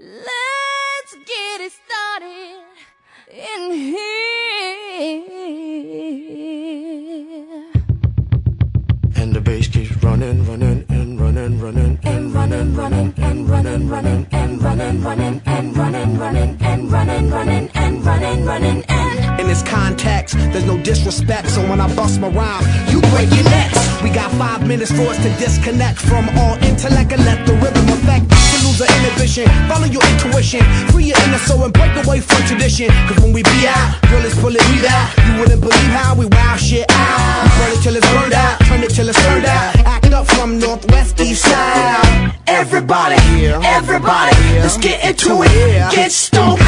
Let's get it started in here. And the bass keeps running, running, and running, running, and running, running, and running, running, and running, running, and running, running, and running, running, and running, running, and In this context, there's no disrespect, so when I bust my rhyme, you break your necks. We got five minutes for us to disconnect from all intellect and let inhibition, follow your intuition, free your inner soul and break away from tradition. Cause when we be out, girl, it's pulling me out. You wouldn't believe how we wow shit out. We burn it till it's burned out, turn it till it's turned out. Act up from northwest, east side. Everybody, here, everybody, let's get into it. Get stupid,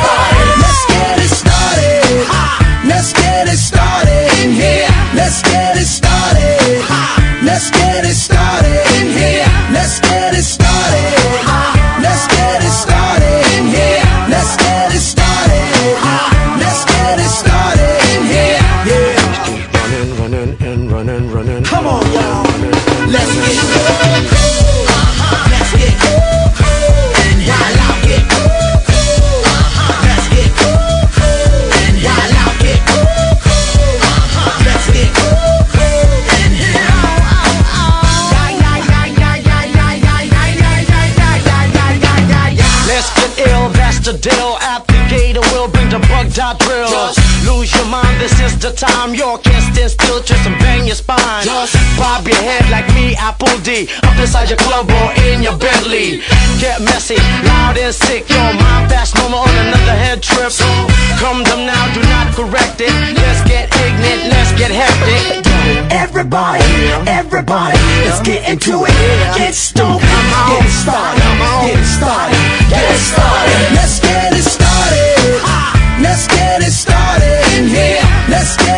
Spy! The deal. Applicator will bring the bug dot drill. Lose your mind, this is the time. You can't stand still, twist and bang your spine. Just Bob your head like me, Apple D. Up inside your club or in your Bentley. Get messy, loud and sick. Your mind fast, no more on another head trip. So Come them now, do not correct it. Let's get ignorant, let's get hectic. Everybody, everybody, let's get into it. Get stupid, in here. Let's get